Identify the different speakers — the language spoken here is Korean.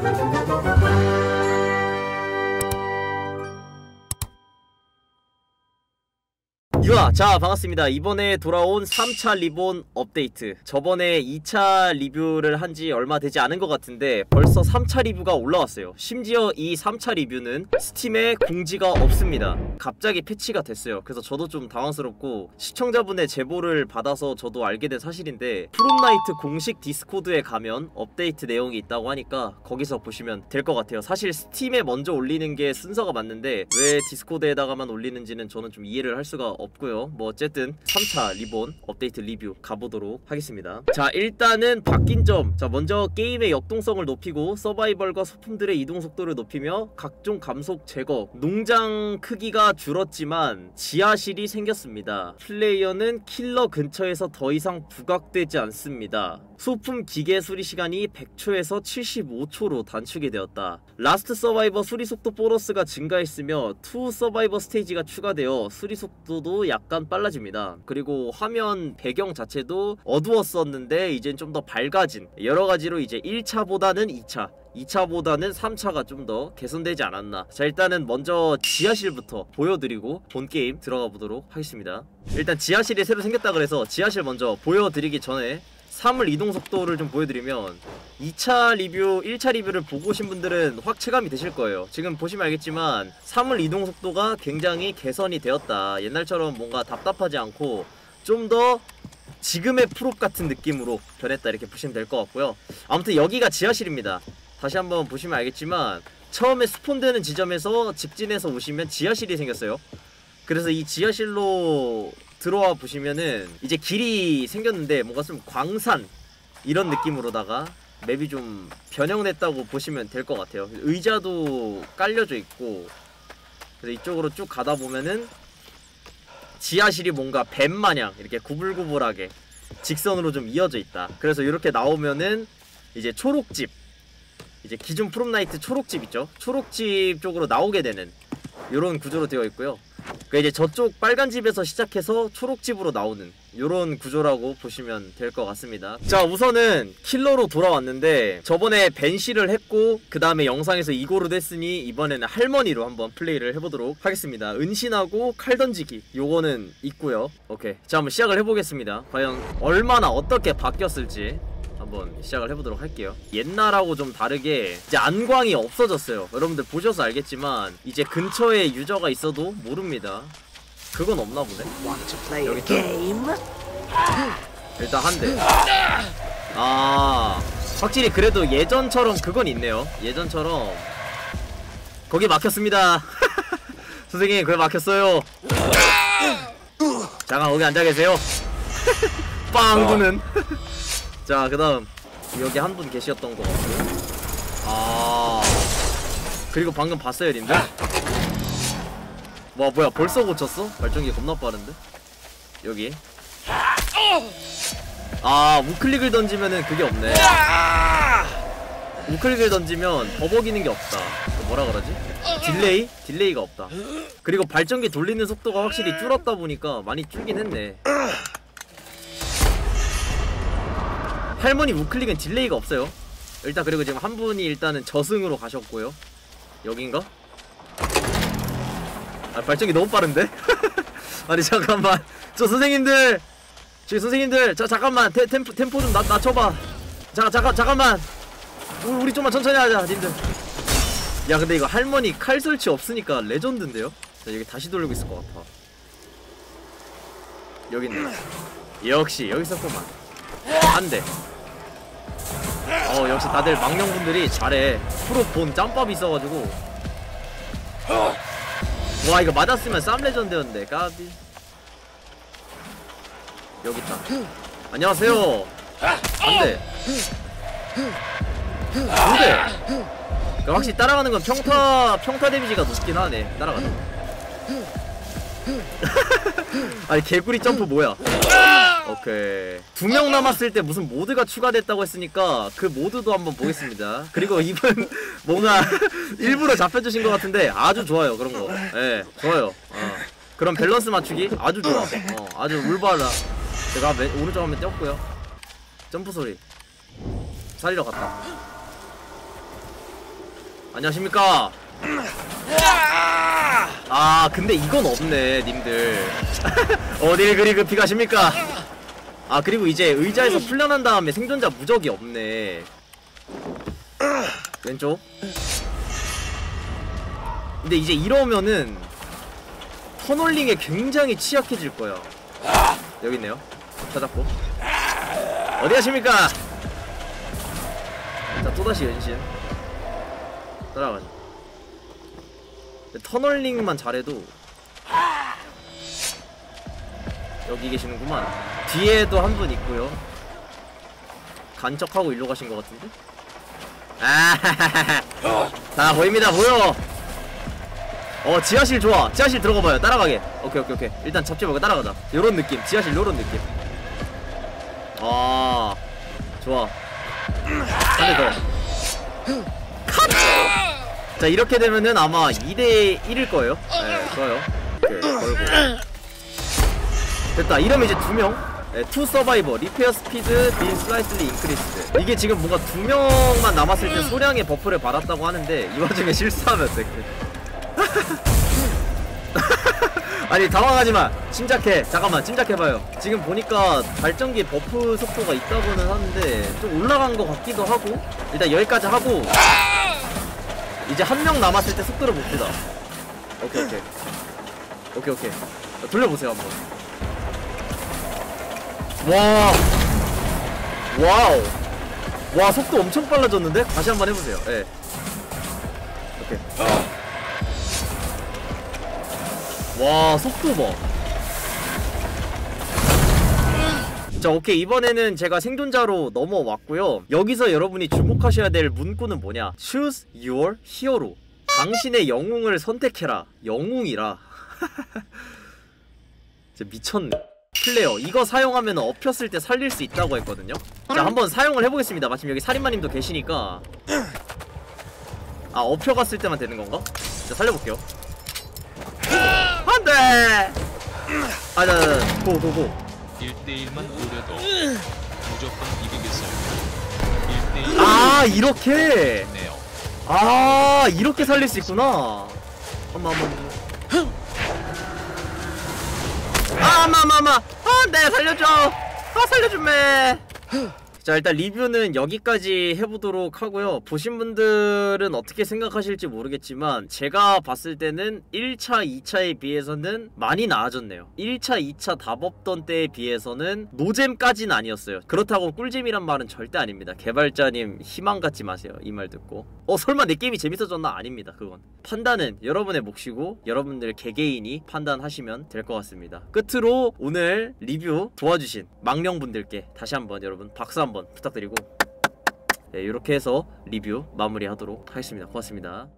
Speaker 1: Música 유아 자 반갑습니다. 이번에 돌아온 3차 리본 업데이트. 저번에 2차 리뷰를 한 지 얼마 되지 않은 것 같은데 벌써 3차 리뷰가 올라왔어요. 심지어 이 3차 리뷰는 스팀에 공지가 없습니다. 갑자기 패치가 됐어요. 그래서 저도 좀 당황스럽고 시청자분의 제보를 받아서 저도 알게 된 사실인데 프롭나이트 공식 디스코드에 가면 업데이트 내용이 있다고 하니까 거기서 보시면 될 것 같아요. 사실 스팀에 먼저 올리는 게 순서가 맞는데 왜 디스코드에다가만 올리는지는 저는 좀 이해를 할 수가 없고 요. 뭐 어쨌든 3차 리본 업데이트 리뷰 가보도록 하겠습니다. 자 일단은 바뀐 점 자 먼저 게임의 역동성을 높이고 서바이벌과 소품들의 이동 속도를 높이며 각종 감속 제거. 농장 크기가 줄었지만 지하실이 생겼습니다. 플레이어는 킬러 근처에서 더 이상 부각되지 않습니다. 소품 기계 수리 시간이 100초에서 75초로 단축이 되었다. last survivor 수리 속도 보너스가 증가했으며 two survivor stage가 추가되어 수리 속도도 약간 빨라집니다. 그리고 화면 배경 자체도 어두웠었는데 이젠 좀 더 밝아진 여러 가지로 이제 1차보다는 2차 2차보다는 3차가 좀 더 개선되지 않았나. 자 일단은 먼저 지하실부터 보여드리고 본게임 들어가 보도록 하겠습니다. 일단 지하실이 새로 생겼다 그래서 지하실 먼저 보여드리기 전에 사물 이동 속도를 좀 보여드리면 2차 리뷰, 1차 리뷰를 보고 오신 분들은 확 체감이 되실 거예요. 지금 보시면 알겠지만 사물 이동 속도가 굉장히 개선이 되었다. 옛날처럼 뭔가 답답하지 않고 좀 더 지금의 프롭 같은 느낌으로 변했다 이렇게 보시면 될 것 같고요. 아무튼 여기가 지하실입니다. 다시 한번 보시면 알겠지만 처음에 스폰되는 지점에서 직진해서 오시면 지하실이 생겼어요. 그래서 이 지하실로 들어와 보시면은 이제 길이 생겼는데 뭔가 좀 광산 이런 느낌으로다가 맵이 좀 변형됐다고 보시면 될 것 같아요. 의자도 깔려져 있고 그래서 이쪽으로 쭉 가다 보면은 지하실이 뭔가 뱀 마냥 이렇게 구불구불하게 직선으로 좀 이어져 있다. 그래서 이렇게 나오면은 이제 초록집 이제 기존 Propnight 초록집 있죠. 초록집 쪽으로 나오게 되는 이런 구조로 되어 있고요 그 이제 저쪽 빨간 집에서 시작해서 초록 집으로 나오는 이런 구조라고 보시면 될 것 같습니다. 자 우선은 킬러로 돌아왔는데 저번에 Banshee를 했고 그 다음에 영상에서 이고르 했으니 이번에는 할머니로 한번 플레이를 해보도록 하겠습니다. 은신하고 칼 던지기 요거는 있고요. 오케이 자 한번 시작을 해보겠습니다. 과연 얼마나 어떻게 바뀌었을지 한번 시작을 해보도록 할게요. 옛날하고 좀 다르게 이제 안광이 없어졌어요. 여러분들 보셔서 알겠지만 이제 근처에 유저가 있어도 모릅니다. 그건 없나 보네. 여기 있다. 일단 한대아 확실히 그래도 예전처럼 그건 있네요. 예전처럼. 거기 막혔습니다. 선생님 거기 막혔어요. 잠깐 거기 앉아 계세요. 빵구는 자, 그 다음 여기 한 분 계셨던 것 같고요 아 그리고 방금 봤어요, 님들? 와, 뭐야, 벌써 고쳤어? 발전기 겁나 빠른데? 여기 아, 우클릭을 던지면은 그게 없네 우클릭을 던지면 버벅이는 게 없다 그 뭐라 그러지? Delay? Delay가 없다 그리고 발전기 돌리는 속도가 확실히 줄었다 보니까 많이 줄긴 했네 할머니 우클릭은 delay가 없어요. 일단 그리고 지금 한 분이 일단은 저승으로 가셨고요. 여긴가? 아 발전기 너무 빠른데? 아니 잠깐만. 저 선생님들! 저기 선생님들! 자 잠깐만. 테, 템포, 템포 좀 낮, 낮춰봐. 자 잠깐 잠깐만. 우리, 우리 좀만 천천히 하자 님들. 야 근데 이거 할머니 칼 설치 없으니까 레전드인데요? 자 여기 다시 돌리고 있을 것 같아. 여기 있네. 역시 여기 있었구만. 안돼 어 역시 다들 망령분들이 잘해. 프로 본 짬밥이 있어가지고. 와 이거 맞았으면 쌈 레전드였는데. 까비. 여기 있다. 안녕하세요. 안돼 안돼 그러니까 확실히 따라가는 건 평타 평타 데미지가 높긴 하네. 따라가자 아니 개구리 점프 뭐야 오케이. 두 명 남았을 때 무슨 모드가 추가됐다고 했으니까 그 모드도 한번 보겠습니다. 그리고 이분 뭔가 일부러 잡혀주신 것 같은데 아주 좋아요 그런 거. 예, 좋아요. 어. 그런 밸런스 맞추기 아주 좋아. 어, 아주 울바라. 제가 맨, 오른쪽 한번 떼었고요. 점프 소리. 살리러 갔다. 안녕하십니까? 아 근데 이건 없네 님들. 어딜 그리 급히 가십니까 아 그리고 이제 의자에서 풀려난 다음에 생존자 무적이 없네. 왼쪽. 근데 이제 이러면은 터널링에 굉장히 취약해질 거야 여기 있네요. 찾았고. 어디 가십니까? 자 또다시 연신. 따라가자 터널링만 잘해도 여기 계시는구만. 뒤에도 한 분 있고요. 간척하고 일로 가신 것 같은데? 아 다 보입니다. 보여. 어 지하실 좋아. 지하실 들어가봐요. 따라가게. 오케이 오케이 오케이. 일단 잡지 말고 따라가자. 요런 느낌. 지하실 요런 느낌. 아 좋아. 한 대 더. 자 이렇게 되면은 아마 2대 1일 거예요. 네 좋아요. 오케이 걸고 됐다. 이러면 이제 두명. 네, two survivor repair speed been slightly increased 이게 지금 뭔가 두 명만 남았을 때 소량의 buff를 받았다고 하는데 이 와중에 실수하면 어떡해. 아니 당황하지마 침착해. 잠깐만 침착해봐요. 지금 보니까 발전기 buff 속도가 있다고는 하는데 좀 올라간 것 같기도 하고 일단 여기까지 하고 이제 한 명 남았을 때 속도를 봅시다. 오케이 오케이. 오케이 오케이. 자, 돌려보세요 한번 와 와우. 와 속도 엄청 빨라졌는데? 다시 한번 해보세요. 예. 오케이. 와 속도 봐. 자 오케이. 이번에는 제가 생존자로 넘어왔고요. 여기서 여러분이 주목하셔야 될 문구는 뭐냐? Choose your hero. 당신의 영웅을 선택해라. 영웅이라. 진짜 미쳤네 플레이어. 이거 사용하면 엎혔을 때 살릴 수 있다고 했거든요. 자 한번 사용을 해보겠습니다. 마침 여기 살인마님도 계시니까. 아 엎혀갔을 때만 되는 건가? 자 살려볼게요. 안돼! 아자자자 고고고.
Speaker 2: 1대1만 오려도 무조건 이기겠어요. 1대1
Speaker 1: 아 이렇게?
Speaker 2: 네요.
Speaker 1: 아 이렇게 살릴 수 있구나. 엄마 엄마 아마마마. 아 네 살려줘. 아 살려주매 자 일단 리뷰는 여기까지 해보도록 하고요. 보신 분들은 어떻게 생각하실지 모르겠지만 제가 봤을 때는 1차 2차에 비해서는 많이 나아졌네요. 1차 2차 답 없던 때에 비해서는 노잼까진 아니었어요. 그렇다고 꿀잼이란 말은 절대 아닙니다. 개발자님 희망 갖지 마세요. 이 말 듣고. 어 설마 내 게임이 재밌어졌나? 아닙니다 그건. 판단은 여러분의 몫이고 여러분들 개개인이 판단하시면 될 것 같습니다. 끝으로 오늘 리뷰 도와주신 망령분들께 다시 한번 여러분 박수 한번 부탁드리고 네, 이렇게 해서 리뷰 마무리하도록 하겠습니다. 고맙습니다